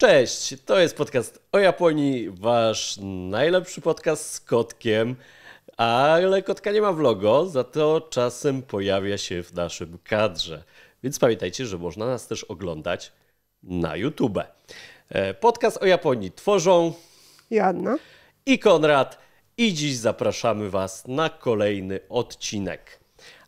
Cześć, to jest podcast o Japonii, wasz najlepszy podcast z kotkiem, ale kotka nie ma w logo, za to czasem pojawia się w naszym kadrze. Więc pamiętajcie, że można nas też oglądać na YouTube. E, podcast o Japonii tworzą Joanna i Konrad i dziś zapraszamy Was na kolejny odcinek.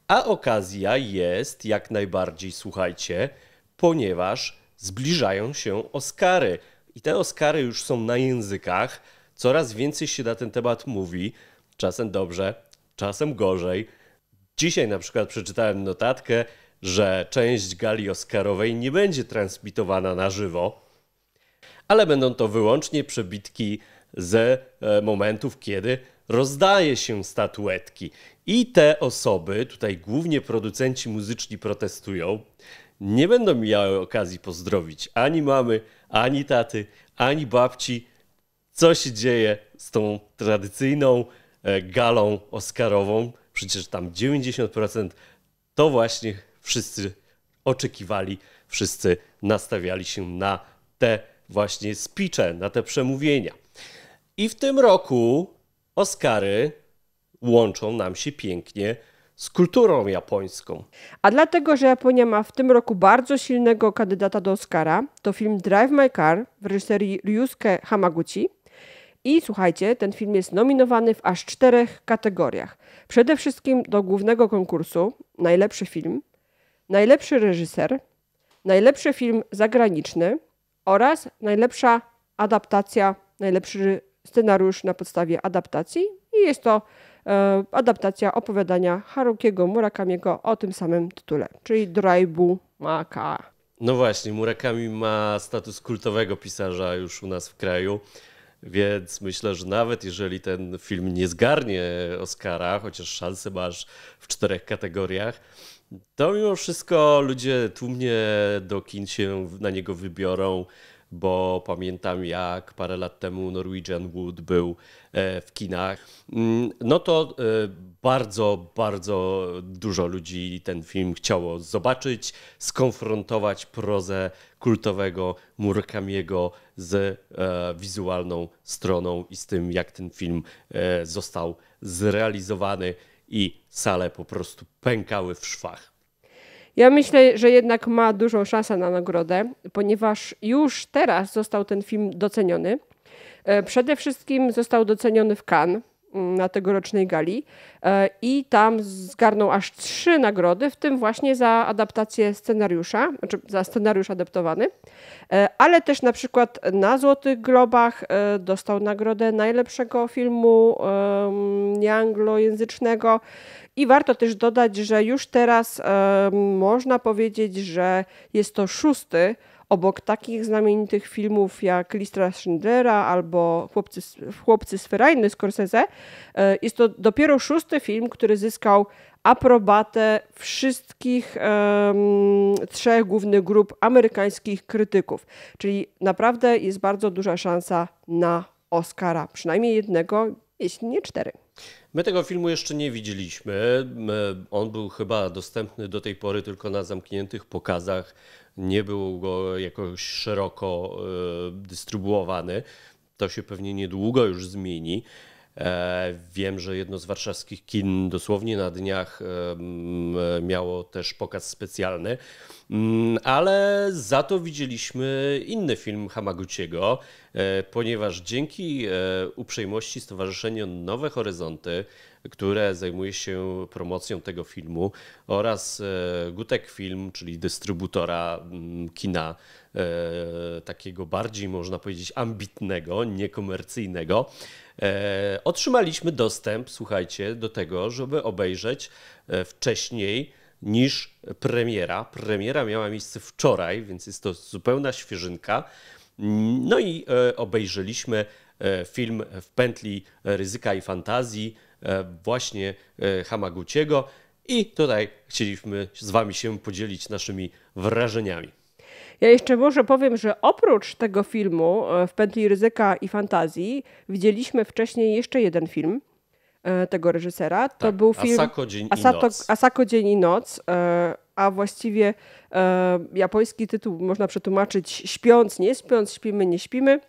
A okazja jest jak najbardziej, słuchajcie, ponieważ zbliżają się Oscary. I te Oscary już są na językach. Coraz więcej się na ten temat mówi. Czasem dobrze, czasem gorzej. Dzisiaj na przykład przeczytałem notatkę, że część gali Oscarowej nie będzie transmitowana na żywo, ale będą to wyłącznie przebitki ze e, momentów, kiedy rozdaje się statuetki. I te osoby, tutaj głównie producenci muzyczni protestują, nie będą miały okazji pozdrowić ani mamy, ani taty, ani babci. Co się dzieje z tą tradycyjną e, galą oscarową? Przecież tam 90% to właśnie wszyscy oczekiwali, wszyscy nastawiali się na te właśnie speeche, na te przemówienia. I w tym roku Oscary łączą nam się pięknie z kulturą japońską. A dlatego, że Japonia ma w tym roku bardzo silnego kandydata do Oscara, to film Drive My Car w reżyserii Ryusuke Hamaguchi. I słuchajcie, ten film jest nominowany w aż czterech kategoriach. Przede wszystkim do głównego konkursu najlepszy film, najlepszy reżyser, najlepszy film zagraniczny oraz najlepsza adaptacja, najlepszy scenariusz na podstawie adaptacji. I jest to adaptacja opowiadania Harukiego Murakamiego o tym samym tytule, czyli Draibu Maka. No właśnie, Murakami ma status kultowego pisarza już u nas w kraju, więc myślę, że nawet jeżeli ten film nie zgarnie Oscara, chociaż szansę masz w czterech kategoriach, to mimo wszystko ludzie tłumnie do kin się na niego wybiorą bo pamiętam jak parę lat temu Norwegian Wood był e, w kinach. Mm, no to e, bardzo, bardzo dużo ludzi ten film chciało zobaczyć, skonfrontować prozę kultowego Murakamiego z e, wizualną stroną i z tym, jak ten film został zrealizowany i sale po prostu pękały w szwach. Ja myślę, że jednak ma dużą szansę na nagrodę, ponieważ już teraz został ten film doceniony. E, przede wszystkim został doceniony w Cannes mm, na tegorocznej gali e, i tam zgarnął aż trzy nagrody, w tym właśnie za adaptację scenariusza, znaczy za scenariusz adaptowany, e, ale też na przykład na Złotych Globach dostał nagrodę najlepszego filmu nieanglojęzycznego i warto też dodać, że już teraz e, można powiedzieć, że jest to szósty obok takich znamienitych filmów jak Listra Schindlera albo Chłopcy, Chłopcy z Ferajny Scorsese, e, jest to dopiero szósty film, który zyskał aprobatę wszystkich um, trzech głównych grup amerykańskich krytyków. Czyli naprawdę jest bardzo duża szansa na Oscara, przynajmniej jednego, jeśli nie cztery. My tego filmu jeszcze nie widzieliśmy. On był chyba dostępny do tej pory tylko na zamkniętych pokazach. Nie był go jakoś szeroko e, dystrybuowany. To się pewnie niedługo już zmieni. E, wiem, że jedno z warszawskich kin dosłownie na dniach miało też pokaz specjalny, mm, ale za to widzieliśmy inny film Hamaguchiego, e, ponieważ dzięki e, uprzejmości Stowarzyszenia Nowe Horyzonty, które zajmuje się promocją tego filmu oraz Gutek Film, czyli dystrybutora mm, kina takiego bardziej można powiedzieć ambitnego, niekomercyjnego, E, otrzymaliśmy dostęp, słuchajcie, do tego, żeby obejrzeć e, wcześniej niż premiera. Premiera miała miejsce wczoraj, więc jest to zupełna świeżynka. No i e, obejrzeliśmy film w pętli ryzyka i fantazji właśnie Hamaguchiego i tutaj chcieliśmy z Wami się podzielić naszymi wrażeniami. Ja jeszcze może powiem, że oprócz tego filmu e, w pętli ryzyka i fantazji widzieliśmy wcześniej jeszcze jeden film e, tego reżysera. To tak, był film Asako Dzień Asato, i Noc. Asako Dzień i Noc. E, a właściwie japoński tytuł można przetłumaczyć śpiąc, nie śpiąc, śpimy, nie śpimy.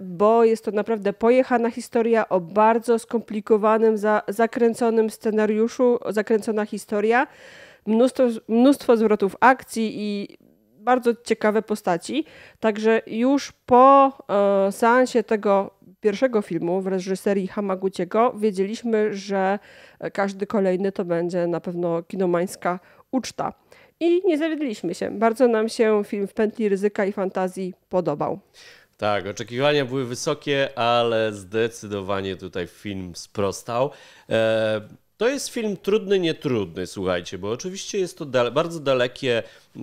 Bo jest to naprawdę pojechana historia o bardzo skomplikowanym, za, zakręconym scenariuszu, zakręcona historia, mnóstwo, mnóstwo zwrotów akcji i bardzo ciekawe postaci. Także już po e, seansie tego pierwszego filmu w reżyserii Hamaguchiego wiedzieliśmy, że każdy kolejny to będzie na pewno kinomańska uczta. I nie zawiedliśmy się. Bardzo nam się film w pętli ryzyka i fantazji podobał. Tak, oczekiwania były wysokie, ale zdecydowanie tutaj film sprostał. E, to jest film trudny, nietrudny, słuchajcie, bo oczywiście jest to bardzo dalekie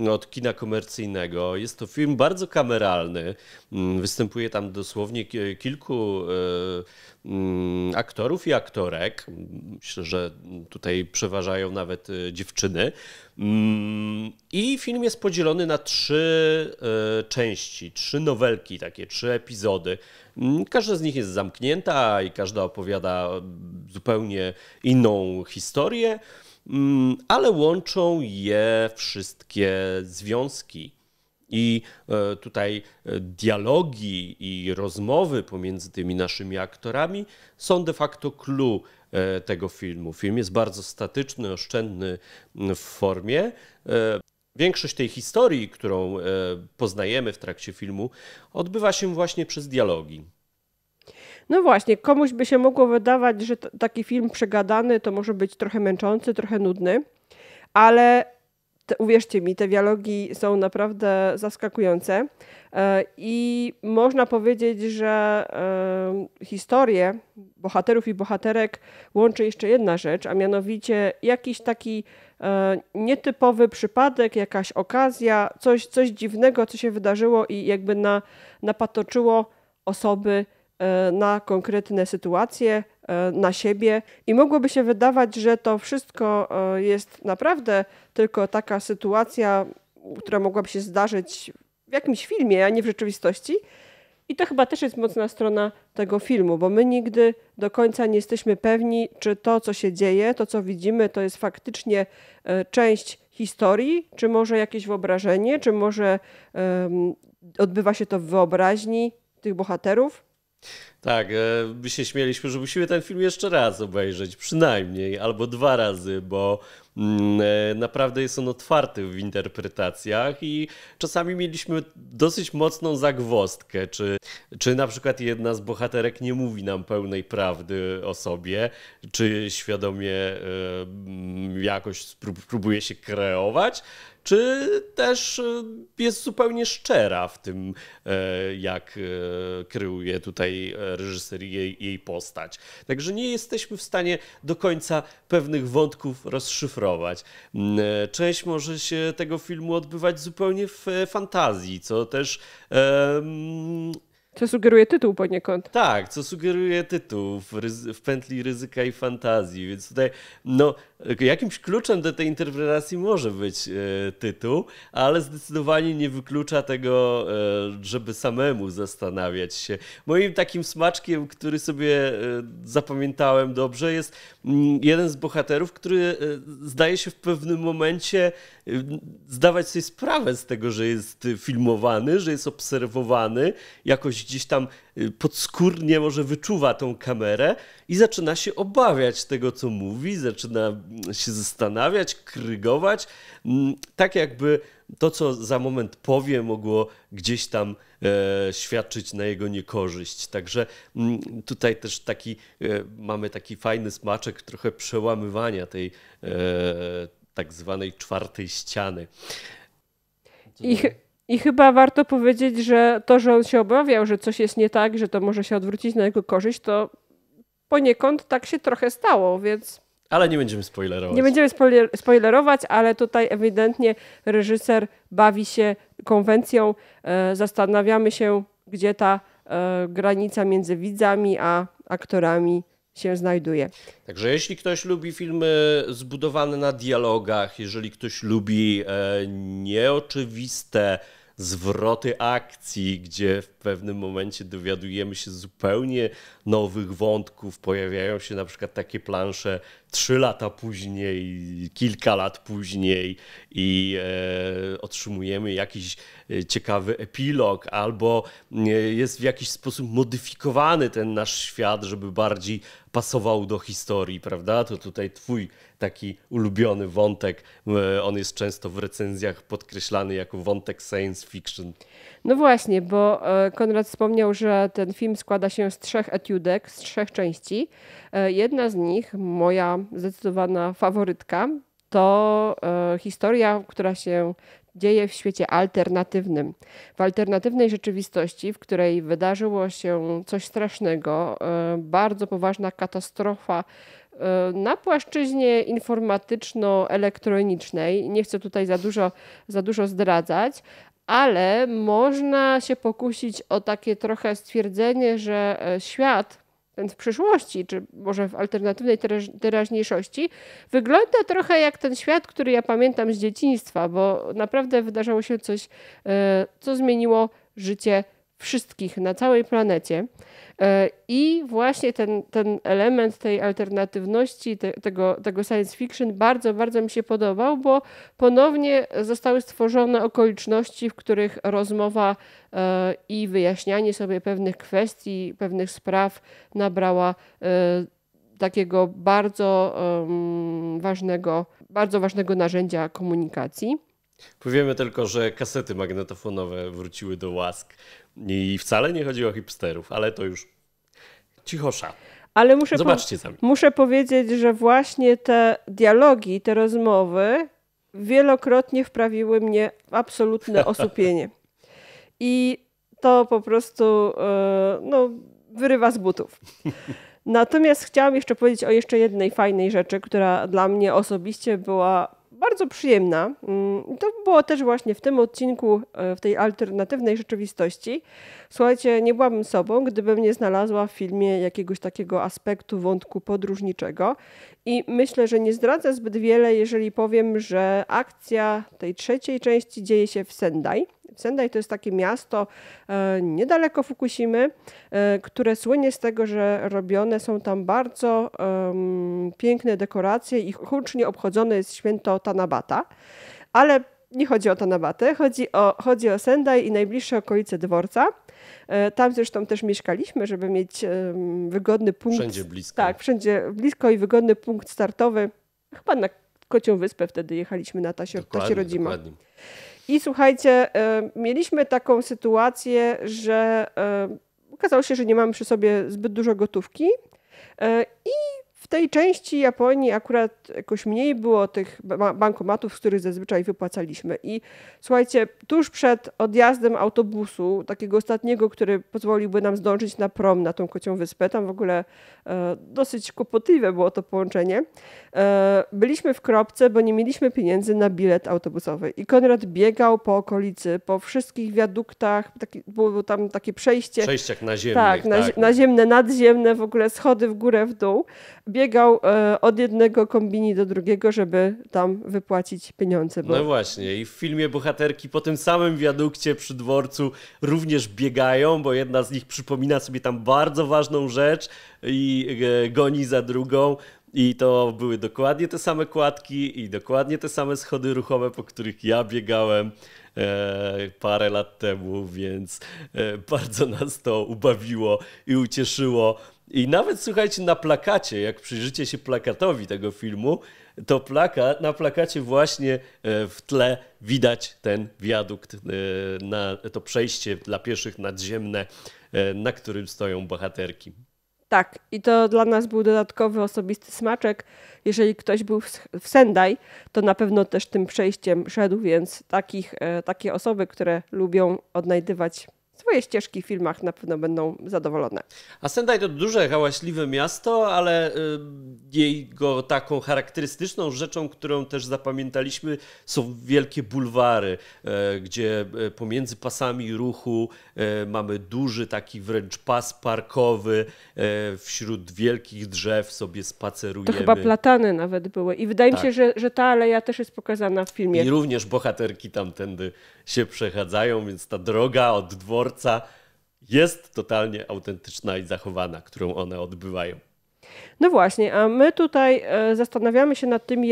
od kina komercyjnego. Jest to film bardzo kameralny. Mm, występuje tam dosłownie kilku e, mm, aktorów i aktorek. Myślę, że tutaj przeważają nawet e, dziewczyny. Mm, I film jest podzielony na trzy e, części, trzy nowelki, takie trzy epizody. Każda z nich jest zamknięta i każda opowiada zupełnie inną historię. Ale łączą je wszystkie związki. I e, tutaj e, dialogi i rozmowy pomiędzy tymi naszymi aktorami są de facto clue e, tego filmu. Film jest bardzo statyczny, oszczędny w formie. Większość tej historii, którą poznajemy w trakcie filmu, odbywa się właśnie przez dialogi. No właśnie, komuś by się mogło wydawać, że taki film przegadany to może być trochę męczący, trochę nudny, ale te, uwierzcie mi, te dialogi są naprawdę zaskakujące. E, I można powiedzieć, że e, historię bohaterów i bohaterek łączy jeszcze jedna rzecz, a mianowicie jakiś taki e, nietypowy przypadek, jakaś okazja, coś, coś dziwnego, co się wydarzyło i jakby na, napatoczyło osoby na konkretne sytuacje, na siebie. I mogłoby się wydawać, że to wszystko e, jest naprawdę tylko taka sytuacja, która mogłaby się zdarzyć w jakimś filmie, a nie w rzeczywistości. I to chyba też jest mocna strona tego filmu, bo my nigdy do końca nie jesteśmy pewni, czy to, co się dzieje, to, co widzimy, to jest faktycznie część historii, czy może jakieś wyobrażenie, czy może um, odbywa się to w wyobraźni tych bohaterów. Tak, e, my się śmieliśmy, że musimy ten film jeszcze raz obejrzeć, przynajmniej, albo dwa razy, bo mm, e, naprawdę jest on otwarty w interpretacjach i czasami mieliśmy dosyć mocną zagwostkę, czy, czy na przykład jedna z bohaterek nie mówi nam pełnej prawdy o sobie, czy świadomie e, jakoś próbuje się kreować, czy też e, jest zupełnie szczera w tym, e, jak e, kreuje tutaj reżyser jej, jej postać. Także nie jesteśmy w stanie do końca pewnych wątków rozszyfrować. Mm, część może się tego filmu odbywać zupełnie w fantazji, co też co sugeruje tytuł poniekąd. Tak, co sugeruje tytuł w, w pętli ryzyka i fantazji. Więc tutaj, no, jakimś kluczem do tej interpretacji może być e, tytuł, ale zdecydowanie nie wyklucza tego, e, żeby samemu zastanawiać się. Moim takim smaczkiem, który sobie e, zapamiętałem dobrze, jest m, mm, jeden z bohaterów, który e, zdaje się w pewnym momencie e, zdawać sobie sprawę z tego, że jest filmowany, że jest obserwowany, jakoś gdzieś tam y, podskórnie może wyczuwa tą kamerę i zaczyna się obawiać tego, co mówi, zaczyna mm, się zastanawiać, krygować, mm, tak jakby to, co za moment powie, mogło gdzieś tam e, świadczyć na jego niekorzyść. Także m, mm, tutaj też taki, e, mamy taki fajny smaczek trochę przełamywania tej e, tak zwanej czwartej ściany. I, i chyba warto powiedzieć, że to, że on się obawiał, że coś jest nie tak, że to może się odwrócić na jego korzyść, to poniekąd tak się trochę stało, więc. Ale nie będziemy spoilerować. Nie będziemy spoiler spoilerować, ale tutaj ewidentnie reżyser bawi się konwencją. E, zastanawiamy się, gdzie ta e, granica między widzami a aktorami się znajduje. Także jeśli ktoś lubi filmy zbudowane na dialogach, jeżeli ktoś lubi e, nieoczywiste zwroty akcji, gdzie w pewnym momencie dowiadujemy się zupełnie nowych wątków, pojawiają się na przykład takie plansze trzy lata później, kilka lat później i e, otrzymujemy jakiś e, ciekawy epilog, albo e, jest w jakiś sposób modyfikowany ten nasz świat, żeby bardziej pasował do historii, prawda? To tutaj twój taki ulubiony wątek, e, on jest często w recenzjach podkreślany jako wątek science fiction. No właśnie, bo Konrad wspomniał, że ten film składa się z trzech etiudek, z trzech części. Jedna z nich, moja zdecydowana faworytka, to e, historia, która się dzieje w świecie alternatywnym. W alternatywnej rzeczywistości, w której wydarzyło się coś strasznego, e, bardzo poważna katastrofa e, na płaszczyźnie informatyczno-elektronicznej. Nie chcę tutaj za dużo, za dużo zdradzać, ale można się pokusić o takie trochę stwierdzenie, że świat ten w przyszłości, czy może w alternatywnej teraźniejszości, wygląda trochę jak ten świat, który ja pamiętam z dzieciństwa, bo naprawdę wydarzało się coś, e, co zmieniło życie wszystkich na całej planecie. E, I właśnie ten, ten element tej alternatywności, te, tego, tego science fiction bardzo, bardzo mi się podobał, bo ponownie zostały stworzone okoliczności, w których rozmowa e, i wyjaśnianie sobie pewnych kwestii, pewnych spraw nabrała e, takiego bardzo ważnego, bardzo ważnego narzędzia komunikacji. Powiemy tylko, że kasety magnetofonowe wróciły do łask. I wcale nie chodzi o hipsterów, ale to już cichosza. Ale muszę, Zobaczcie po muszę powiedzieć, że właśnie te dialogi, te rozmowy wielokrotnie wprawiły mnie w absolutne osłupienie. I to po prostu e, no, wyrywa z butów. Natomiast chciałam jeszcze powiedzieć o jeszcze jednej fajnej rzeczy, która dla mnie osobiście była bardzo przyjemna. Mm, to było też właśnie w tym odcinku, e, w tej alternatywnej rzeczywistości. Słuchajcie, nie byłabym sobą, gdybym nie znalazła w filmie jakiegoś takiego aspektu wątku podróżniczego. I myślę, że nie zdradzę zbyt wiele, jeżeli powiem, że akcja tej trzeciej części dzieje się w Sendai. Sendai to jest takie miasto e, niedaleko Fukushimy, e, które słynie z tego, że robione są tam bardzo piękne dekoracje i hucznie obchodzone jest święto Tanabata. Ale nie chodzi o Tanabatę, chodzi o, chodzi o Sendai i najbliższe okolice dworca. E, tam zresztą też mieszkaliśmy, żeby mieć wygodny punkt. Wszędzie blisko. Tak, wszędzie blisko i wygodny punkt startowy. Chyba na Kocią Wyspę wtedy jechaliśmy na Tasie, Tasie Rodzima. Dokładnie. I słuchajcie, e, mieliśmy taką sytuację, że e, okazało się, że nie mamy przy sobie zbyt dużo gotówki i w tej części Japonii akurat jakoś mniej było tych bankomatów, z których zazwyczaj wypłacaliśmy. I słuchajcie, tuż przed odjazdem autobusu, takiego ostatniego, który pozwoliłby nam zdążyć na prom na tą kocią wyspę, tam w ogóle e, dosyć kłopotliwe było to połączenie, e, byliśmy w kropce, bo nie mieliśmy pieniędzy na bilet autobusowy. I Konrad biegał po okolicy, po wszystkich wiaduktach, taki, było tam takie przejście. Przejściach naziemnych. Tak, tak, naziemne, nadziemne, w ogóle schody w górę, w dół biegał e, od jednego kombini do drugiego, żeby tam wypłacić pieniądze. Bo... No właśnie, i w filmie bohaterki po tym samym wiadukcie przy dworcu również biegają, bo jedna z nich przypomina sobie tam bardzo ważną rzecz i e, goni za drugą. I to były dokładnie te same kładki i dokładnie te same schody ruchowe, po których ja biegałem e, parę lat temu, więc e, bardzo nas to ubawiło i ucieszyło. I nawet słuchajcie, na plakacie, jak przyjrzycie się plakatowi tego filmu, to plakat, na plakacie właśnie e, w tle widać ten wiadukt, e, na to przejście dla pieszych nadziemne, e, na którym stoją bohaterki. Tak, i to dla nas był dodatkowy osobisty smaczek. Jeżeli ktoś był w Sendai, to na pewno też tym przejściem szedł, więc takich, takie osoby, które lubią odnajdywać swoje ścieżki w filmach na pewno będą zadowolone. A Sendai to duże, hałaśliwe miasto, ale y, jego taką charakterystyczną rzeczą, którą też zapamiętaliśmy, są wielkie bulwary, e, gdzie e, pomiędzy pasami ruchu mamy duży taki wręcz pas parkowy, wśród wielkich drzew sobie spacerujemy. To chyba platany nawet były i wydaje tak. mi się, że, że ta aleja też jest pokazana w filmie. I również bohaterki tamtędy się przechadzają, więc ta droga od dworca jest totalnie autentyczna i zachowana, którą one odbywają. No właśnie, a my tutaj e, zastanawiamy się nad tymi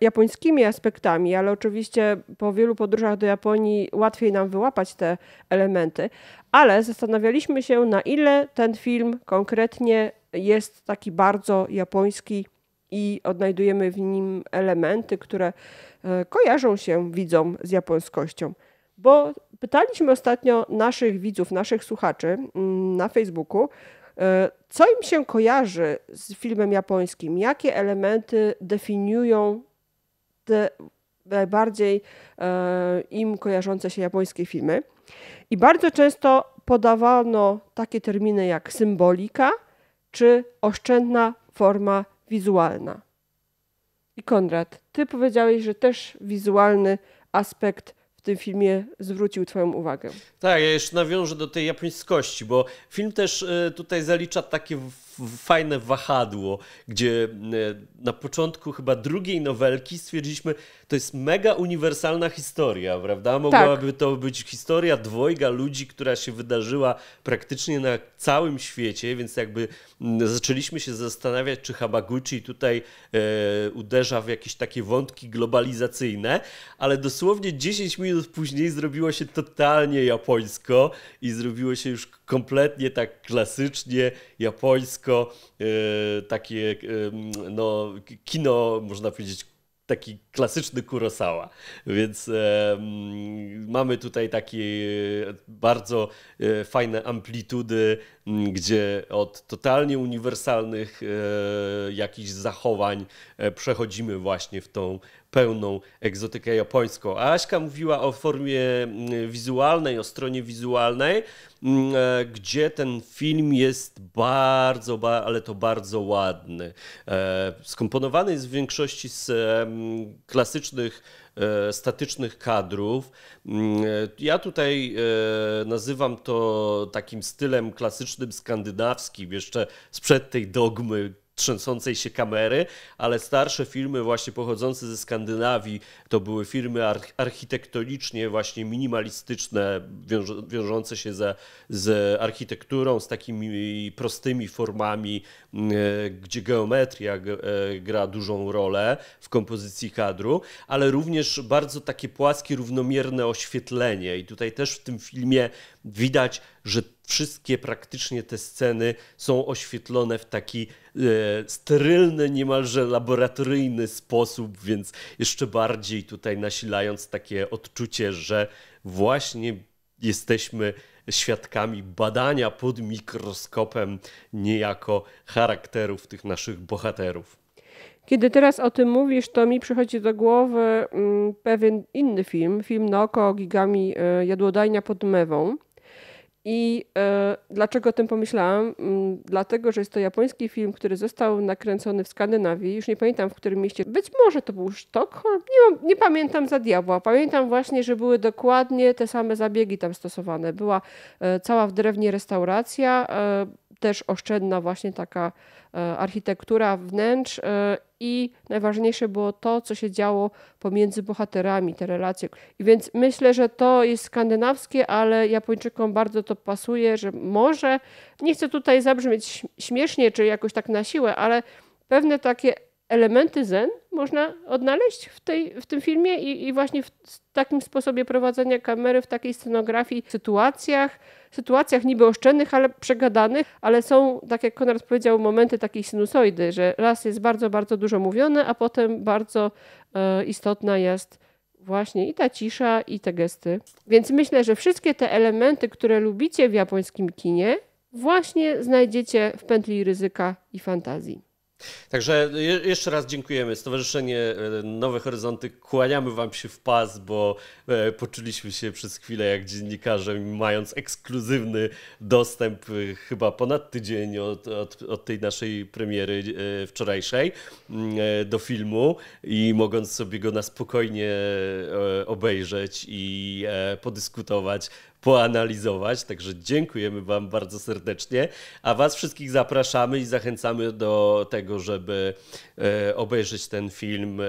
japońskimi aspektami, ale oczywiście po wielu podróżach do Japonii łatwiej nam wyłapać te elementy, ale zastanawialiśmy się, na ile ten film konkretnie jest taki bardzo japoński i odnajdujemy w nim elementy, które e, kojarzą się widzom z japońskością. Bo pytaliśmy ostatnio naszych widzów, naszych słuchaczy mm, na Facebooku, e, co im się kojarzy z filmem japońskim, jakie elementy definiują te najbardziej e, im kojarzące się japońskie filmy. I bardzo często podawano takie terminy jak symbolika czy oszczędna forma wizualna. I Konrad, ty powiedziałeś, że też wizualny aspekt tym filmie zwrócił Twoją uwagę. Tak, ja jeszcze nawiążę do tej japońskości, bo film też e, tutaj zalicza takie fajne wahadło, gdzie e, na początku chyba drugiej nowelki stwierdziliśmy, to jest mega uniwersalna historia, prawda? Mogłaby tak. to być historia dwojga ludzi, która się wydarzyła praktycznie na całym świecie, więc jakby zaczęliśmy się zastanawiać, czy Hamaguchi tutaj e, uderza w jakieś takie wątki globalizacyjne, ale dosłownie 10 minut później zrobiło się totalnie japońsko i zrobiło się już kompletnie tak klasycznie japońsko, e, takie e, no, kino, można powiedzieć, taki klasyczny Kurosawa. Więc e, mamy tutaj takie bardzo fajne amplitudy, gdzie od totalnie uniwersalnych jakichś zachowań przechodzimy właśnie w tą pełną egzotykę japońską. A Aśka mówiła o formie wizualnej, o stronie wizualnej, e, gdzie ten film jest bardzo, ale to bardzo ładny. Skomponowany jest w większości z klasycznych statycznych kadrów. Ja tutaj nazywam to takim stylem klasycznym skandynawskim, jeszcze sprzed tej dogmy trzęsącej się kamery, ale starsze filmy właśnie pochodzące ze Skandynawii to były filmy architektonicznie właśnie minimalistyczne, wiążące się ze, z architekturą, z takimi prostymi formami, e, gdzie geometria e, gra dużą rolę w kompozycji kadru, ale również bardzo takie płaskie, równomierne oświetlenie. I tutaj też w tym filmie widać, że wszystkie praktycznie te sceny są oświetlone w taki e, sterylny, niemalże laboratoryjny sposób, więc jeszcze bardziej tutaj nasilając takie odczucie, że właśnie jesteśmy świadkami badania pod mikroskopem niejako charakterów tych naszych bohaterów. Kiedy teraz o tym mówisz, to mi przychodzi do głowy mm, pewien inny film, film Noko Gigami e, Jadłodajnia pod Mewą. I e, dlaczego o tym pomyślałam? Mm, dlatego, że jest to japoński film, który został nakręcony w Skandynawii. Już nie pamiętam w którym mieście. Być może to był Sztokholm. Nie, nie pamiętam za diabła. Pamiętam właśnie, że były dokładnie te same zabiegi tam stosowane. Była e, cała w drewnie restauracja, e, też oszczędna właśnie taka e, architektura wnętrz e, i najważniejsze było to, co się działo pomiędzy bohaterami, te relacje. I więc myślę, że to jest skandynawskie, ale Japończykom bardzo to pasuje, że może, nie chcę tutaj zabrzmieć śmiesznie czy jakoś tak na siłę, ale pewne takie elementy zen można odnaleźć w, tej, w tym filmie i, i właśnie w takim sposobie prowadzenia kamery, w takiej scenografii, sytuacjach, sytuacjach niby oszczędnych, ale przegadanych, ale są, tak jak Konrad powiedział, momenty takiej sinusoidy, że raz jest bardzo, bardzo dużo mówione, a potem bardzo e, istotna jest właśnie i ta cisza, i te gesty. Więc myślę, że wszystkie te elementy, które lubicie w japońskim kinie, właśnie znajdziecie w pętli ryzyka i fantazji. Także jeszcze raz dziękujemy. Stowarzyszenie e, Nowe Horyzonty, kłaniamy Wam się w pas, bo e, poczuliśmy się przez chwilę jak dziennikarze, mając ekskluzywny dostęp e, chyba ponad tydzień od, od, od tej naszej premiery wczorajszej mm, do filmu i mogąc sobie go na spokojnie obejrzeć i podyskutować poanalizować. Także dziękujemy Wam bardzo serdecznie. A Was wszystkich zapraszamy i zachęcamy do tego, żeby e, obejrzeć ten film e,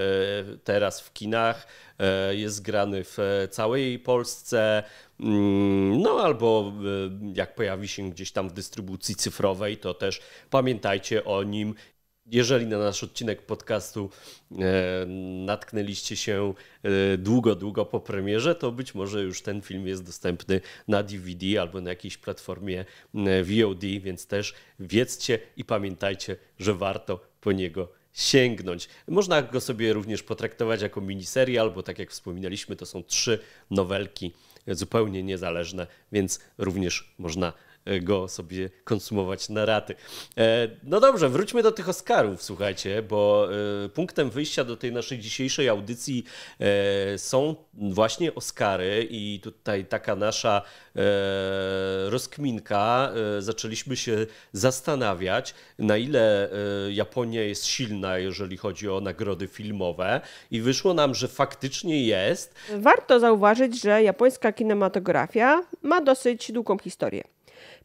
teraz w kinach. E, jest grany w całej Polsce. Mm, no albo jak pojawi się gdzieś tam w dystrybucji cyfrowej, to też pamiętajcie o nim jeżeli na nasz odcinek podcastu e, natknęliście się e, długo, długo po premierze, to być może już ten film jest dostępny na DVD albo na jakiejś platformie e, VOD, więc też wiedzcie i pamiętajcie, że warto po niego sięgnąć. Można go sobie również potraktować jako miniserial, bo tak jak wspominaliśmy, to są trzy nowelki zupełnie niezależne, więc również można go sobie konsumować na raty. E, no dobrze, wróćmy do tych Oscarów, słuchajcie, bo e, punktem wyjścia do tej naszej dzisiejszej audycji e, są właśnie Oscary i tutaj taka nasza rozkminka. Zaczęliśmy się zastanawiać, na ile Japonia jest silna, jeżeli chodzi o nagrody filmowe i wyszło nam, że faktycznie jest. Warto zauważyć, że japońska kinematografia ma dosyć długą historię.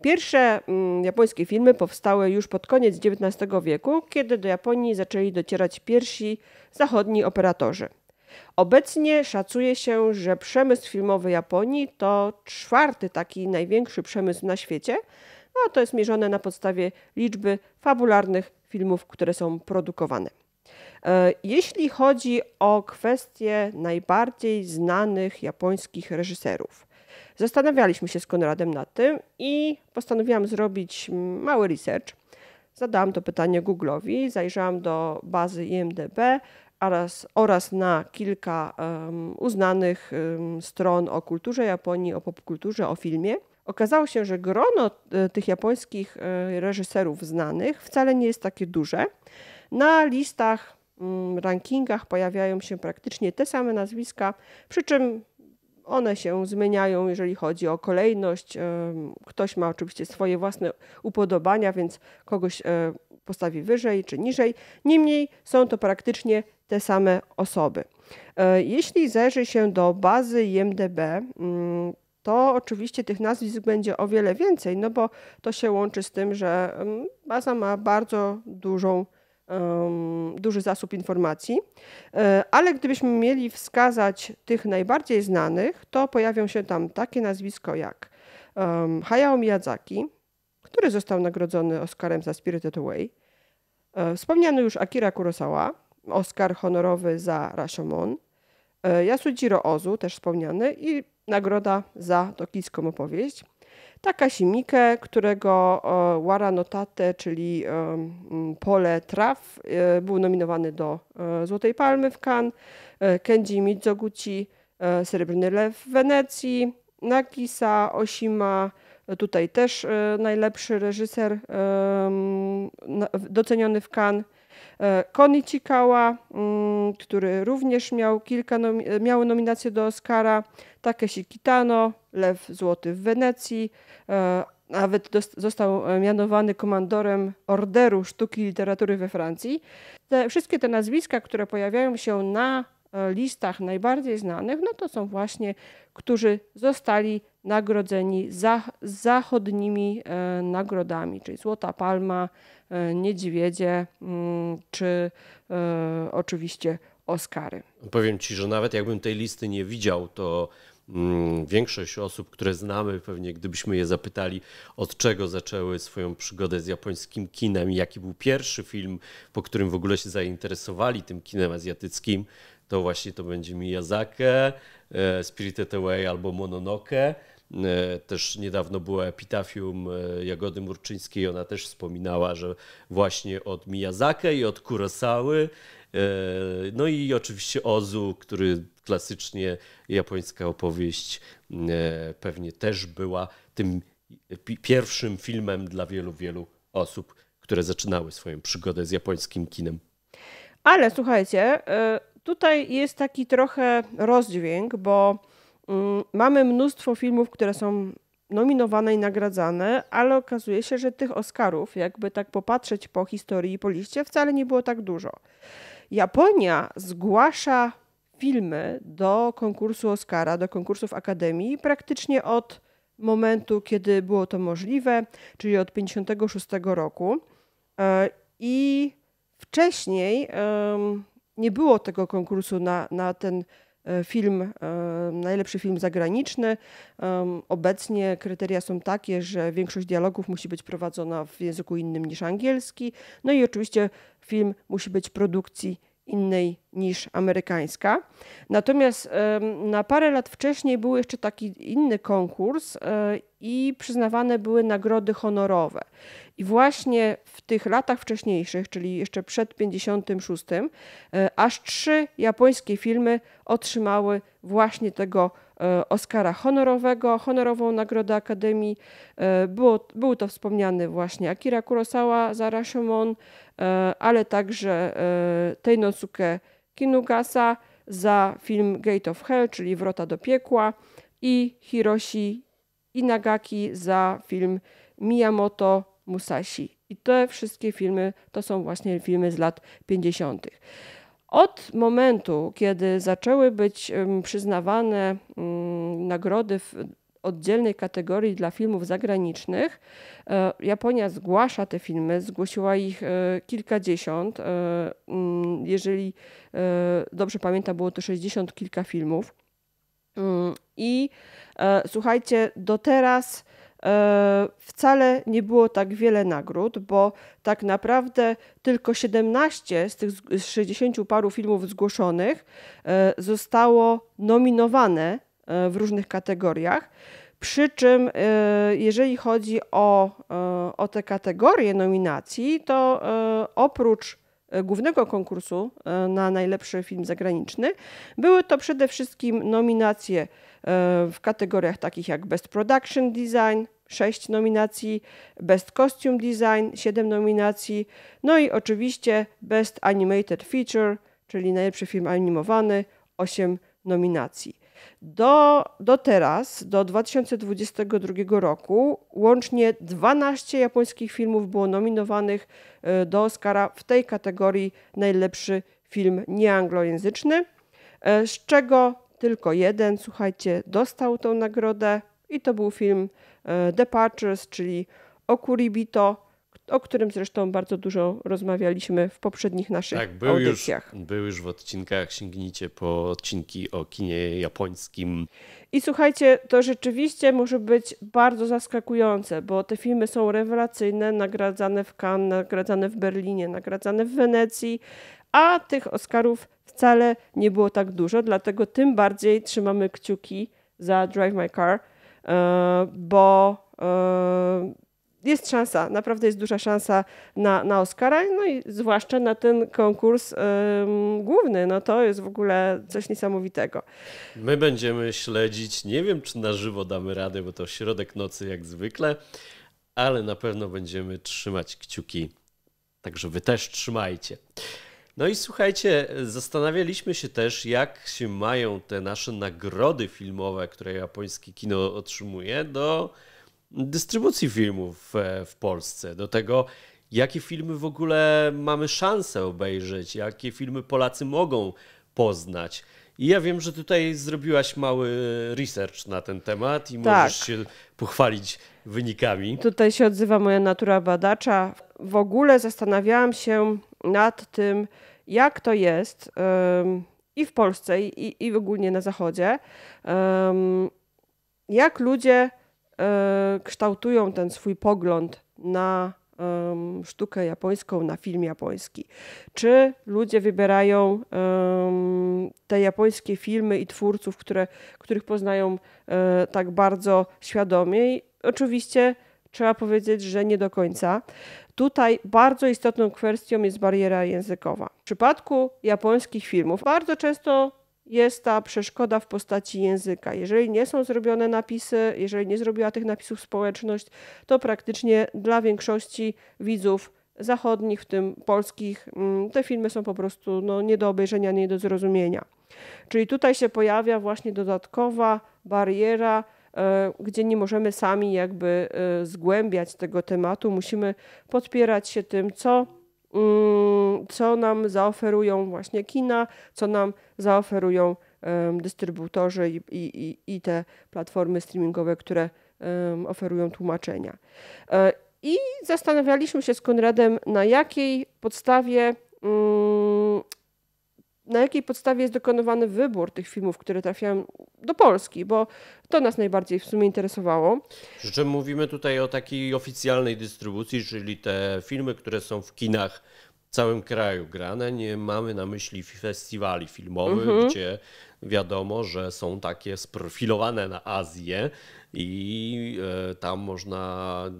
Pierwsze mm, japońskie filmy powstały już pod koniec XIX wieku, kiedy do Japonii zaczęli docierać pierwsi zachodni operatorzy. Obecnie szacuje się, że przemysł filmowy Japonii to czwarty taki największy przemysł na świecie, a to jest mierzone na podstawie liczby fabularnych filmów, które są produkowane. E, jeśli chodzi o kwestie najbardziej znanych japońskich reżyserów, Zastanawialiśmy się z Konradem nad tym i postanowiłam zrobić mały research. Zadałam to pytanie Google'owi, zajrzałam do bazy IMDB oraz, oraz na kilka um, uznanych um, stron o kulturze Japonii, o popkulturze, o filmie. Okazało się, że grono e, tych japońskich e, reżyserów znanych wcale nie jest takie duże. Na listach, mm, rankingach pojawiają się praktycznie te same nazwiska, przy czym one się zmieniają, jeżeli chodzi o kolejność. Ktoś ma oczywiście swoje własne upodobania, więc kogoś e, postawi wyżej czy niżej. Niemniej są to praktycznie te same osoby. E, jeśli zajrzy się do bazy IMDB, mm, to oczywiście tych nazwisk będzie o wiele więcej, no bo to się łączy z tym, że baza ma bardzo dużą duży zasób informacji, e, ale gdybyśmy mieli wskazać tych najbardziej znanych, to pojawią się tam takie nazwisko jak Hayao Miyazaki, który został nagrodzony Oscarem za Spirited Away, e, wspomniany już Akira Kurosawa, Oscar honorowy za Rashomon, e, Yasujiro Ozu, też wspomniany, i nagroda za tokijską opowieść. Takashi Miike, którego Wara Notate, czyli pole traw, e, był nominowany do e, Złotej Palmy w Cannes. E, Kenji Mizoguchi, Srebrny Lew w Wenecji. Nagisa Oshima, tutaj też najlepszy reżyser doceniony w Cannes. Koni Chikawa, który również miał kilka miał nominacje do Oscara. Takeshi Kitano, Lew Złoty w Wenecji. E, nawet został e, mianowany komandorem Orderu Sztuki i Literatury we Francji. Te, wszystkie te nazwiska, które pojawiają się na e, listach najbardziej znanych, no to są właśnie, którzy zostali nagrodzeni za, zachodnimi e, nagrodami, czyli Złota Palma, e, Niedźwiedzie mm, czy e, oczywiście Oscary. Powiem Ci, że nawet jakbym tej listy nie widział, to większość osób, które znamy, pewnie gdybyśmy je zapytali, od czego zaczęły swoją przygodę z japońskim kinem i jaki był pierwszy film, po którym w ogóle się zainteresowali tym kinem azjatyckim, to właśnie to będzie Miyazaki, e, Spirited Away albo Mononoke. E, też niedawno było epitafium e, Jagody Murczyńskiej. Ona też wspominała, że właśnie od Miyazaki i od Kurosały no i oczywiście Ozu, który klasycznie japońska opowieść e, pewnie też była tym pierwszym filmem dla wielu, wielu osób, które zaczynały swoją przygodę z japońskim kinem. Ale słuchajcie, e, tutaj jest taki trochę rozdźwięk, bo mm, mamy mnóstwo filmów, które są nominowane i nagradzane, ale okazuje się, że tych Oscarów, jakby tak popatrzeć po historii i po liście, wcale nie było tak dużo. Japonia zgłasza filmy do konkursu Oscara, do konkursów Akademii praktycznie od momentu, kiedy było to możliwe, czyli od 1956 roku. E, I wcześniej nie było tego konkursu na, na ten film, najlepszy film zagraniczny. Obecnie kryteria są takie, że większość dialogów musi być prowadzona w języku innym niż angielski. No i oczywiście film musi być produkcji innej niż amerykańska. Natomiast na parę lat wcześniej był jeszcze taki inny konkurs e, i przyznawane były nagrody honorowe. I właśnie w tych latach wcześniejszych, czyli jeszcze przed 56, e, aż trzy japońskie filmy otrzymały właśnie tego Oscara honorowego, honorową nagrodę Akademii. Było, był to wspomniany właśnie Akira Kurosawa za Rashomon, ale także Teinosuke Kinugasa za film Gate of Hell, czyli Wrota do piekła i Hiroshi Inagaki za film Miyamoto Musashi. I te wszystkie filmy to są właśnie filmy z lat 50. Od momentu, kiedy zaczęły być przyznawane nagrody w oddzielnej kategorii dla filmów zagranicznych. E, Japonia zgłasza te filmy, zgłosiła ich e, kilkadziesiąt. E, mm, jeżeli dobrze pamiętam, było to 60 kilka filmów. Mm, I słuchajcie, do teraz wcale nie było tak wiele nagród, bo tak naprawdę tylko 17 z tych 60 paru filmów zgłoszonych zostało nominowane E, w różnych kategoriach. Przy czym, e, jeżeli chodzi o, e, o te kategorie nominacji, to oprócz głównego konkursu na najlepszy film zagraniczny, były to przede wszystkim nominacje w kategoriach takich jak Best Production Design, 6 nominacji, Best Costume Design, 7 nominacji, no i oczywiście Best Animated Feature, czyli najlepszy film animowany, 8 nominacji. Do, do teraz, do 2022 roku, łącznie 12 japońskich filmów było nominowanych e, do Oscara w tej kategorii najlepszy film nieanglojęzyczny, e, z czego tylko jeden, słuchajcie, dostał tą nagrodę i to był film Departures, czyli Okuribito, o którym zresztą bardzo dużo rozmawialiśmy w poprzednich naszych tak, był audycjach. Już, był już w odcinkach, sięgnijcie po odcinki o kinie japońskim. I słuchajcie, to rzeczywiście może być bardzo zaskakujące, bo te filmy są rewelacyjne, nagradzane w Cannes, nagradzane w Berlinie, nagradzane w Wenecji, a tych Oscarów wcale nie było tak dużo, dlatego tym bardziej trzymamy kciuki za Drive My Car, e, bo e, jest szansa, naprawdę jest duża szansa na, na Oscara, no i zwłaszcza na ten konkurs ym, główny. No to jest w ogóle coś niesamowitego. My będziemy śledzić, nie wiem czy na żywo damy radę, bo to środek nocy jak zwykle, ale na pewno będziemy trzymać kciuki. Także wy też trzymajcie. No i słuchajcie, zastanawialiśmy się też, jak się mają te nasze nagrody filmowe, które japońskie kino otrzymuje, do dystrybucji filmów w Polsce, do tego, jakie filmy w ogóle mamy szansę obejrzeć, jakie filmy Polacy mogą poznać. I ja wiem, że tutaj zrobiłaś mały research na ten temat i tak. możesz się pochwalić wynikami. Tutaj się odzywa moja natura badacza. W ogóle zastanawiałam się nad tym, jak to jest um, i w Polsce, i, i ogólnie na Zachodzie, um, jak ludzie E, kształtują ten swój pogląd na um, sztukę japońską, na film japoński. Czy ludzie wybierają um, te japońskie filmy i twórców, które, których poznają e, tak bardzo świadomie? I oczywiście trzeba powiedzieć, że nie do końca. Tutaj bardzo istotną kwestią jest bariera językowa. W przypadku japońskich filmów bardzo często jest ta przeszkoda w postaci języka. Jeżeli nie są zrobione napisy, jeżeli nie zrobiła tych napisów społeczność, to praktycznie dla większości widzów zachodnich, w tym polskich, mm, te filmy są po prostu no, nie do obejrzenia, nie do zrozumienia. Czyli tutaj się pojawia właśnie dodatkowa bariera, e, gdzie nie możemy sami jakby e, zgłębiać tego tematu, musimy podpierać się tym, co co nam zaoferują właśnie kina, co nam zaoferują dystrybutorzy i, i, i te platformy streamingowe, które oferują tłumaczenia. E, I zastanawialiśmy się z Konradem, na jakiej podstawie mm, na jakiej podstawie jest dokonywany wybór tych filmów, które trafiają do Polski, bo to nas najbardziej w sumie interesowało. Przy czym mówimy tutaj o takiej oficjalnej dystrybucji, czyli te filmy, które są w kinach całym kraju grane. Nie mamy na myśli festiwali filmowych, mhm. gdzie wiadomo, że są takie sprofilowane na Azję i e, tam można e,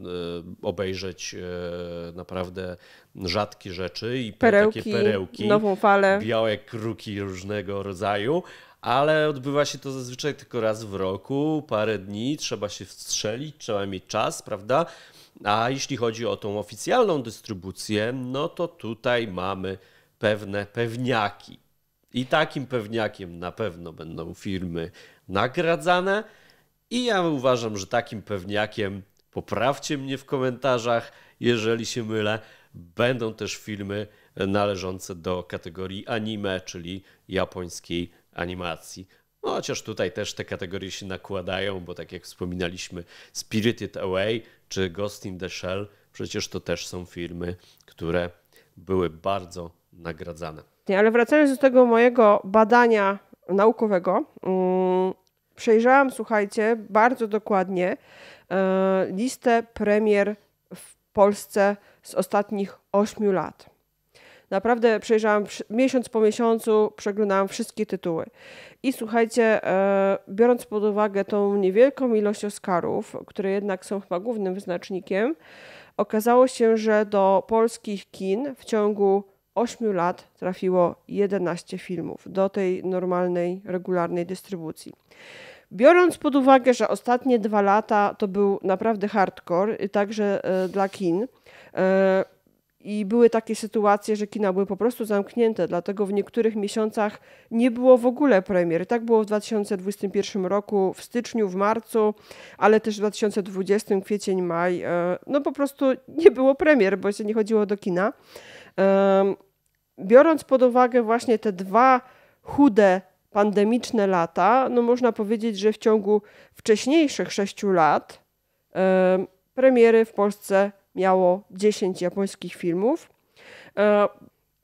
obejrzeć e, naprawdę rzadkie rzeczy i perełki, takie perełki, nową falę. białe kruki różnego rodzaju. Ale odbywa się to zazwyczaj tylko raz w roku, parę dni, trzeba się wstrzelić, trzeba mieć czas, prawda? A jeśli chodzi o tą oficjalną dystrybucję, no to tutaj mamy pewne pewniaki. I takim pewniakiem na pewno będą filmy nagradzane. I ja uważam, że takim pewniakiem, poprawcie mnie w komentarzach, jeżeli się mylę, będą też filmy należące do kategorii anime, czyli japońskiej animacji. No, chociaż tutaj też te kategorie się nakładają, bo tak jak wspominaliśmy, Spirited Away czy Ghost in the Shell, przecież to też są filmy, które były bardzo nagradzane. Ale wracając do tego mojego badania naukowego, um, przejrzałam, słuchajcie, bardzo dokładnie e, listę premier w Polsce z ostatnich 8 lat. Naprawdę przejrzałam miesiąc po miesiącu, przeglądałam wszystkie tytuły. I słuchajcie, e, biorąc pod uwagę tą niewielką ilość Oscarów, które jednak są chyba głównym wyznacznikiem, okazało się, że do polskich kin w ciągu 8 lat trafiło 11 filmów do tej normalnej, regularnej dystrybucji. Biorąc pod uwagę, że ostatnie dwa lata to był naprawdę hardcore, także e, dla kin, e, i były takie sytuacje, że kina były po prostu zamknięte, dlatego w niektórych miesiącach nie było w ogóle premier. Tak było w 2021 roku, w styczniu, w marcu, ale też w 2020, kwiecień, maj. E, no po prostu nie było premier, bo się nie chodziło do kina. Biorąc pod uwagę właśnie te dwa chude pandemiczne lata, no można powiedzieć, że w ciągu wcześniejszych sześciu lat premiery w Polsce miało 10 japońskich filmów. E,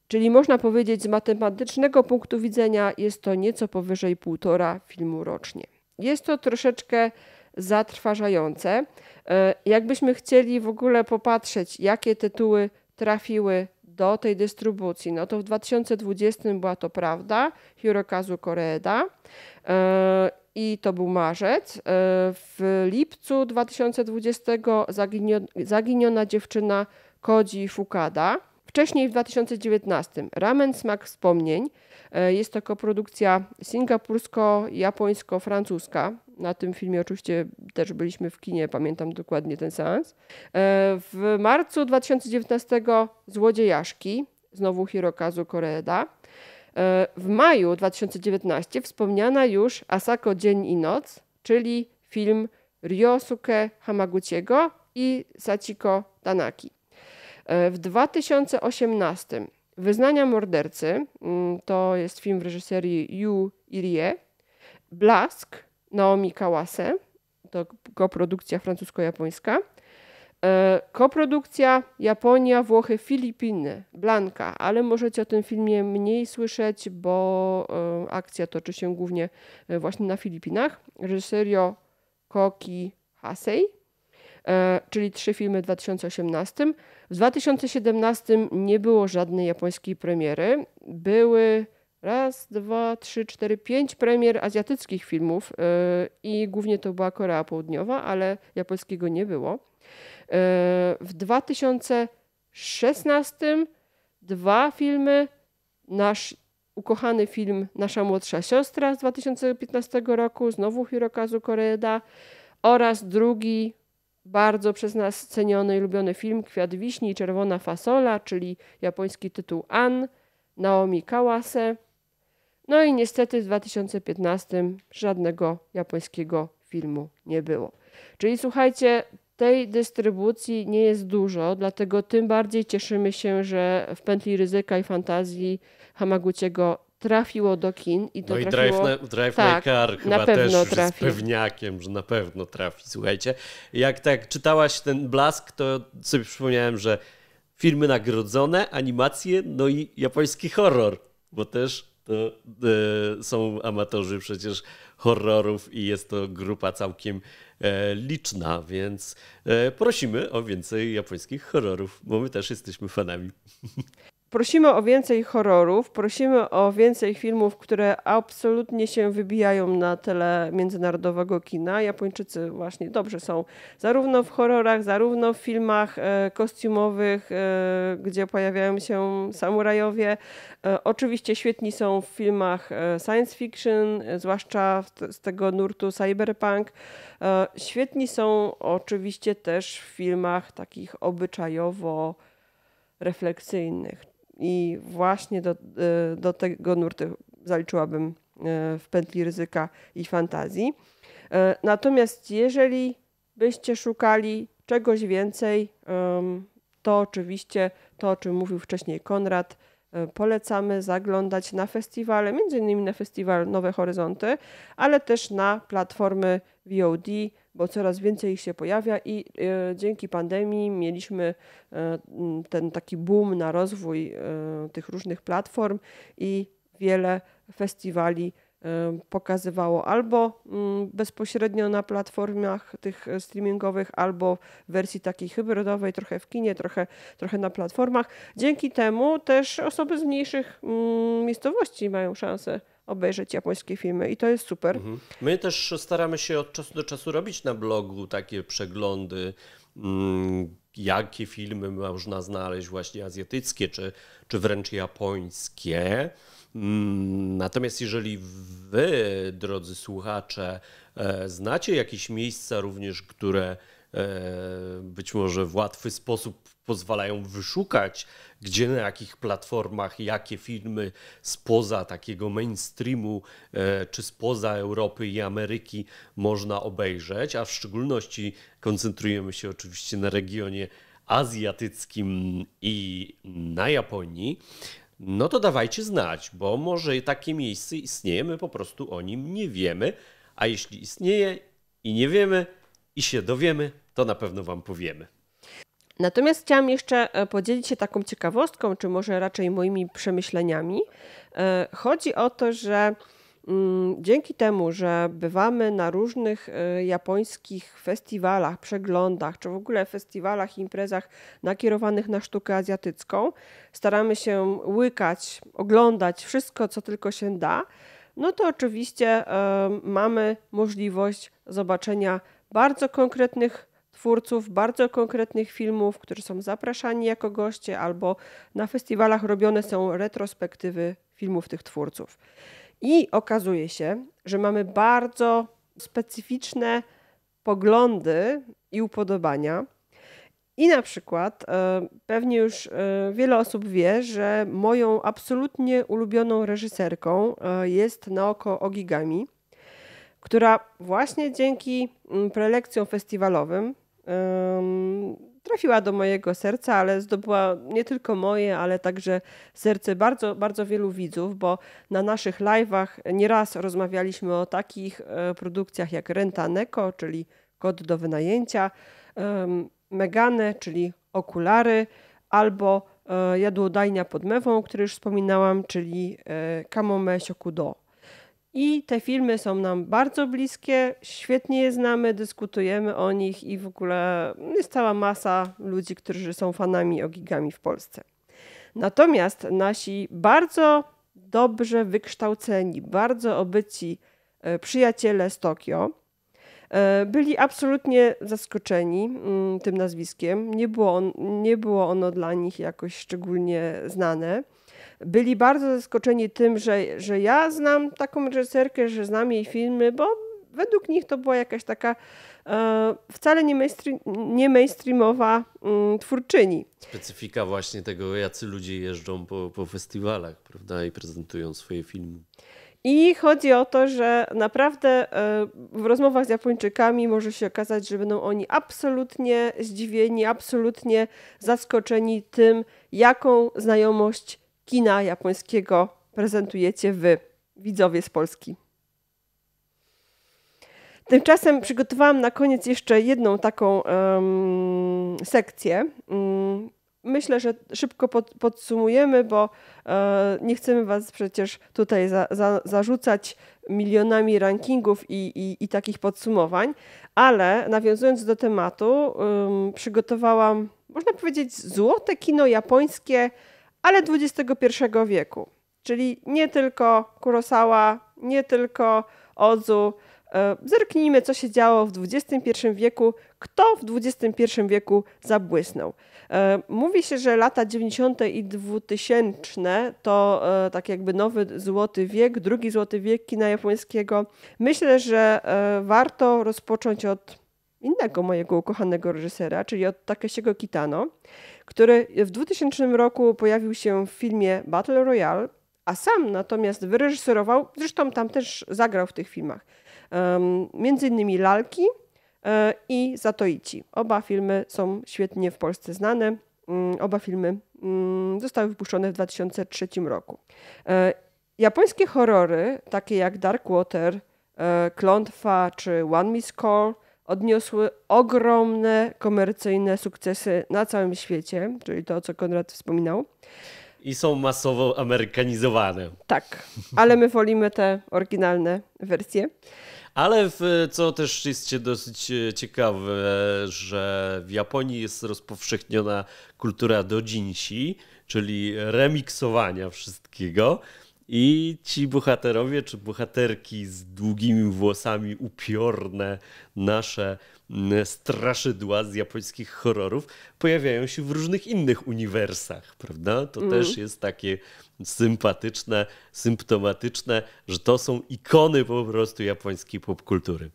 czyli można powiedzieć, z matematycznego punktu widzenia jest to nieco powyżej półtora filmu rocznie. Jest to troszeczkę zatrważające. E, jakbyśmy chcieli w ogóle popatrzeć, jakie tytuły trafiły do tej dystrybucji, no to w 2020 była to prawda, Hirokazu Koreeda e, i to był marzec. E, w lipcu 2020 zaginiona dziewczyna Koji Fukada. Wcześniej w 2019 Ramen Smak Wspomnień. E, jest to koprodukcja singapursko-japońsko-francuska. Na tym filmie oczywiście też byliśmy w kinie, pamiętam dokładnie ten seans. E, w marcu 2019 Złodziejaszki, znowu Hirokazu Koreeda. E, w maju 2019 wspomniana już Asako Dzień i Noc, czyli film Ryosuke Hamaguchiego i Sachiko Tanaki. E, w 2018 Wyznania mordercy, mm, to jest film w reżyserii Yu Irie, Blask Naomi Kawase, to koprodukcja francusko-japońska, koprodukcja Japonia, Włochy, Filipiny, Blanka, ale możecie o tym filmie mniej słyszeć, bo e, akcja toczy się głównie e, właśnie na Filipinach. Reżyserio Koki Hasei, czyli trzy filmy w 2018. W 2017 nie było żadnej japońskiej premiery. Były raz, dwa, trzy, cztery, pięć premier azjatyckich filmów i głównie to była Korea Południowa, ale japońskiego nie było. W 2016 dwa filmy. Nasz ukochany film Nasza młodsza siostra z 2015 roku, znowu Hirokazu Koreeda oraz drugi bardzo przez nas ceniony i lubiony film Kwiat Wiśni i Czerwona Fasola, czyli japoński tytuł An, Naomi Kawase. No i niestety w 2015 żadnego japońskiego filmu nie było. Czyli słuchajcie, tej dystrybucji nie jest dużo, dlatego tym bardziej cieszymy się, że w pętli ryzyka i fantazji Hamaguchiego trafiło do kin. I to no i trafiło... Drive, na, Drive tak, My Car chyba też trafi. jest pewniakiem, że na pewno trafi. Słuchajcie, jak tak czytałaś ten blask, to sobie przypomniałem, że filmy nagrodzone, animacje, no i japoński horror, bo też to e, są amatorzy przecież horrorów i jest to grupa całkiem e, liczna, więc e, prosimy o więcej japońskich horrorów, bo my też jesteśmy fanami. Prosimy o więcej horrorów, prosimy o więcej filmów, które absolutnie się wybijają na tle międzynarodowego kina. Japończycy właśnie dobrze są zarówno w horrorach, zarówno w filmach e, kostiumowych, e, gdzie pojawiają się samurajowie. E, oczywiście świetni są w filmach e, science fiction, e, zwłaszcza z tego nurtu cyberpunk. E, świetni są oczywiście też w filmach takich obyczajowo refleksyjnych i właśnie do, e, do tego nurtu zaliczyłabym e, w pętli ryzyka i fantazji. E, natomiast jeżeli byście szukali czegoś więcej, to oczywiście to, o czym mówił wcześniej Konrad, polecamy zaglądać na festiwale, innymi na festiwal Nowe Horyzonty, ale też na platformy VOD, bo coraz więcej ich się pojawia i e, dzięki pandemii mieliśmy e, ten taki boom na rozwój e, tych różnych platform i wiele festiwali pokazywało albo bezpośrednio na platformach tych streamingowych, albo w wersji takiej hybrydowej, trochę w kinie, trochę, trochę na platformach. Dzięki temu też osoby z mniejszych miejscowości mają szansę obejrzeć japońskie filmy i to jest super. Mhm. My też staramy się od czasu do czasu robić na blogu takie przeglądy, mm, jakie filmy można znaleźć właśnie azjatyckie czy, czy wręcz japońskie. Mm, natomiast jeżeli wy, drodzy słuchacze, e, znacie jakieś miejsca również, które być może w łatwy sposób pozwalają wyszukać, gdzie na jakich platformach, jakie filmy spoza takiego mainstreamu e, czy spoza Europy i Ameryki można obejrzeć, a w szczególności koncentrujemy się oczywiście na regionie azjatyckim i na Japonii. No to dawajcie znać, bo może takie miejsce istnieje, my po prostu o nim nie wiemy, a jeśli istnieje i nie wiemy i się dowiemy, to na pewno Wam powiemy. Natomiast chciałam jeszcze e, podzielić się taką ciekawostką, czy może raczej moimi przemyśleniami. E, chodzi o to, że mm, dzięki temu, że bywamy na różnych e, japońskich festiwalach, przeglądach, czy w ogóle festiwalach, imprezach nakierowanych na sztukę azjatycką, staramy się łykać, oglądać wszystko, co tylko się da, no to oczywiście mamy możliwość zobaczenia bardzo konkretnych twórców bardzo konkretnych filmów, którzy są zapraszani jako goście, albo na festiwalach robione są retrospektywy filmów tych twórców. I okazuje się, że mamy bardzo specyficzne poglądy i upodobania. I na przykład e, pewnie już e, wiele osób wie, że moją absolutnie ulubioną reżyserką e, jest Naoko Ogigami, która właśnie dzięki mm, prelekcjom festiwalowym trafiła do mojego serca, ale zdobyła nie tylko moje, ale także serce bardzo, bardzo wielu widzów, bo na naszych live'ach nieraz rozmawialiśmy o takich e, produkcjach jak Renta Neko, czyli kod do wynajęcia, Megane, czyli okulary, albo e, jadłodajnia pod mewą, o której już wspominałam, czyli e, Kamome Shokudo. I te filmy są nam bardzo bliskie, świetnie je znamy, dyskutujemy o nich i w ogóle jest cała masa ludzi, którzy są fanami Ogigami w Polsce. Natomiast nasi bardzo dobrze wykształceni, bardzo obyci e, przyjaciele z Tokio e, byli absolutnie zaskoczeni mm, tym nazwiskiem. Nie było, on, nie było ono dla nich jakoś szczególnie znane byli bardzo zaskoczeni tym, że, że ja znam taką reżyserkę, że znam jej filmy, bo według nich to była jakaś taka e, wcale nie, mainstream, nie mainstreamowa mm, twórczyni. Specyfika właśnie tego, jacy ludzie jeżdżą po, po festiwalach, prawda, i prezentują swoje filmy. I chodzi o to, że naprawdę e, w rozmowach z Japończykami może się okazać, że będą oni absolutnie zdziwieni, absolutnie zaskoczeni tym, jaką znajomość kina japońskiego prezentujecie wy, widzowie z Polski. Tymczasem przygotowałam na koniec jeszcze jedną taką um, sekcję. Um, myślę, że szybko pod, podsumujemy, bo e, nie chcemy Was przecież tutaj za, za, zarzucać milionami rankingów i, i, i, takich podsumowań, ale nawiązując do tematu, um, przygotowałam, można powiedzieć, złote kino japońskie, ale XXI wieku. Czyli nie tylko Kurosawa, nie tylko Ozu, E, zerknijmy, co się działo w XXI wieku, kto w XXI wieku zabłysnął. E, mówi się, że lata 90. i 2000 to e, tak jakby nowy złoty wiek, drugi złoty wiek kina japońskiego. Myślę, że warto rozpocząć od innego mojego ukochanego reżysera, czyli od Takeshiego Kitano, który w 2000 roku pojawił się w filmie Battle Royale, a sam natomiast wyreżyserował, zresztą tam też zagrał w tych filmach między innymi Lalki e, i Zatoici. Oba filmy są świetnie w Polsce znane. Mm, oba filmy mm, zostały wypuszczone w 2003 roku. E, japońskie horrory, takie jak Dark Water, e, Klątwa czy One Miss Call, odniosły ogromne komercyjne sukcesy na całym świecie, czyli to, co Konrad wspominał. I są masowo amerykanizowane. Tak, ale my wolimy te oryginalne wersje. Ale w, co też jest dosyć e, ciekawe, że w Japonii jest rozpowszechniona kultura dojinshi, czyli remiksowania wszystkiego. I ci bohaterowie czy bohaterki z długimi włosami, upiorne, nasze straszydła z japońskich horrorów pojawiają się w różnych innych uniwersach, prawda? To mm. też jest takie sympatyczne, symptomatyczne, że to są ikony po prostu japońskiej popkultury.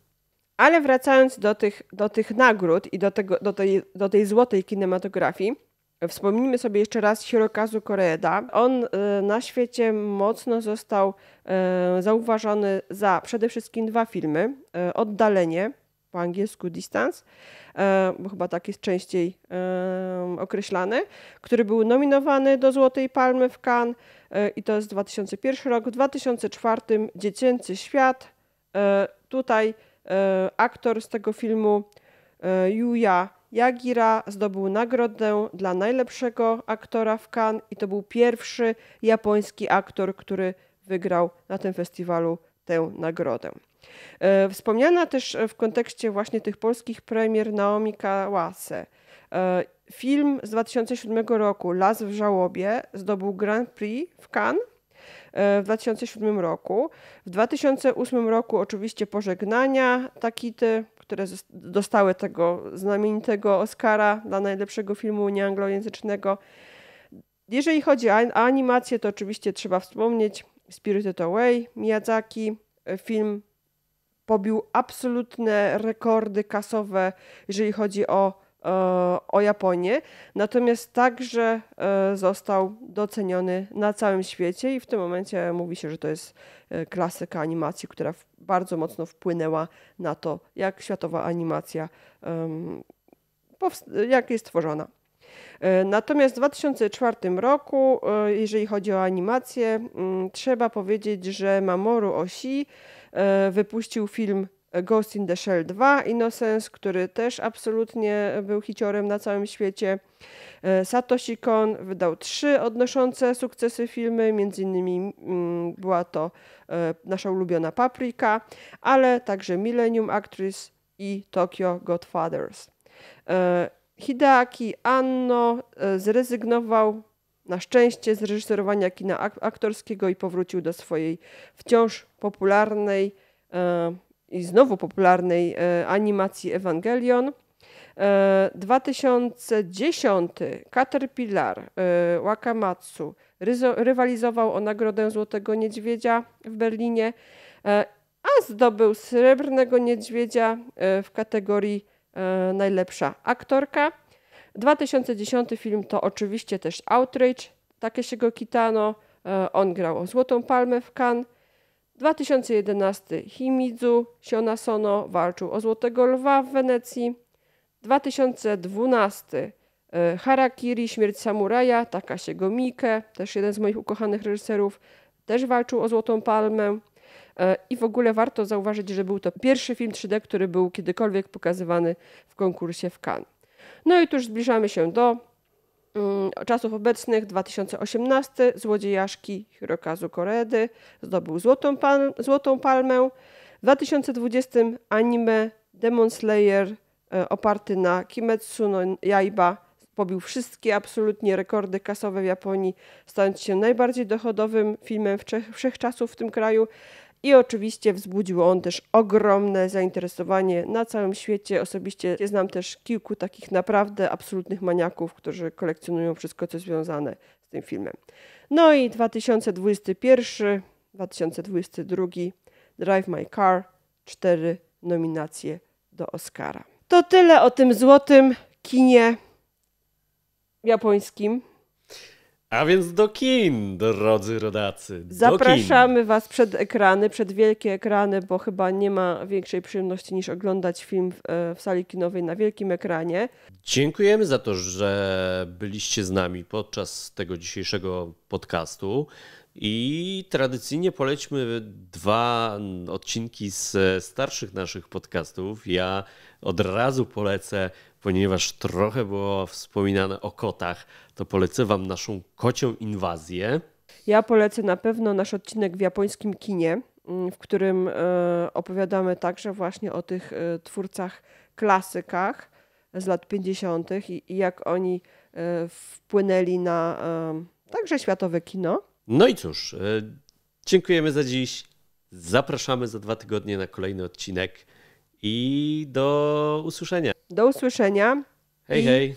Ale wracając do tych, do tych nagród i do, tego, do, tej, do tej złotej kinematografii, Wspomnijmy sobie jeszcze raz Hirokazu Koreeda. On e, na świecie mocno został e, zauważony za przede wszystkim dwa filmy. E, Oddalenie, po angielsku Distance, bo chyba tak jest częściej określany, który był nominowany do Złotej Palmy w Cannes i to jest 2001 rok. W 2004 Dziecięcy Świat. Tutaj aktor z tego filmu Yuya Jagira zdobył nagrodę dla najlepszego aktora w Cannes i to był pierwszy japoński aktor, który wygrał na tym festiwalu tę nagrodę. E, wspomniana też w kontekście właśnie tych polskich premier Naomi Kawase. E, film z 2007 roku Las w żałobie zdobył Grand Prix w Cannes e, w 2007 roku. W 2008 roku oczywiście Pożegnania Takity, które dostały tego znamienitego Oscara dla najlepszego filmu nieanglojęzycznego. Jeżeli chodzi o animację, to oczywiście trzeba wspomnieć Spirited Away, Miyazaki. Film pobił absolutne rekordy kasowe, jeżeli chodzi o o Japonię, natomiast także e, został doceniony na całym świecie i w tym momencie mówi się, że to jest e, klasyka animacji, która bardzo mocno wpłynęła na to, jak światowa animacja jak jest tworzona. E, natomiast w 2004 roku, jeżeli chodzi o animację, trzeba powiedzieć, że Mamoru Oshii wypuścił film Ghost in the Shell 2, Innocence, który też absolutnie był hiciorem na całym świecie. E, Satoshi Kon wydał trzy odnoszące sukcesy filmy, między innymi mm, była to e, nasza ulubiona Paprika, ale także Millennium Actress i Tokyo Godfathers. E, Hideaki Anno zrezygnował na szczęście z reżyserowania kina aktorskiego i powrócił do swojej wciąż popularnej i znowu popularnej e, animacji Evangelion. 2010 e, Caterpillar e, Wakamatsu rywalizował o nagrodę Złotego Niedźwiedzia w Berlinie, a zdobył Srebrnego Niedźwiedzia w kategorii najlepsza aktorka. 2010 film to oczywiście też Outrage Takeshiego Kitano. On grał o Złotą Palmę w Cannes. 2011 Himidzu Sionasono walczył o Złotego Lwa w Wenecji. 2012 e, Harakiri, Śmierć Samuraja, Takasiego Mike, też jeden z moich ukochanych reżyserów, też walczył o Złotą Palmę. E, I w ogóle warto zauważyć, że był to pierwszy film 3D, który był kiedykolwiek pokazywany w konkursie w Cannes. No i tu już zbliżamy się do czasów obecnych 2018 Złodziejaszki Hirokazu Koredy zdobył Złotą, pal Złotą Palmę. W 2020 anime Demon Slayer e, oparty na Kimetsu no Yaiba pobił wszystkie absolutnie rekordy kasowe w Japonii, stając się najbardziej dochodowym filmem wszechczasów w tym kraju. I oczywiście wzbudził on też ogromne zainteresowanie na całym świecie. Osobiście znam też kilku takich naprawdę absolutnych maniaków, którzy kolekcjonują wszystko, co związane z tym filmem. No i 2021, 2022 Drive My Car, cztery nominacje do Oscara. To tyle o tym złotym kinie japońskim. A więc do kin, drodzy rodacy. Zapraszamy kin. Was przed ekrany, przed wielkie ekrany, bo chyba nie ma większej przyjemności niż oglądać film w, e, w sali kinowej na wielkim ekranie. Dziękujemy za to, że byliście z nami podczas tego dzisiejszego podcastu. I tradycyjnie polećmy dwa odcinki z starszych naszych podcastów. Ja od razu polecę, ponieważ trochę było wspominane o kotach, to polecę Wam naszą kocią inwazję. Ja polecę na pewno nasz odcinek w japońskim kinie, mm, w którym e, opowiadamy także właśnie o tych e, twórcach klasykach z lat 50. i jak oni e, wpłynęli na także światowe kino. No i cóż, dziękujemy za dziś. Zapraszamy za dwa tygodnie na kolejny odcinek i do usłyszenia. Do usłyszenia. Hej, hej.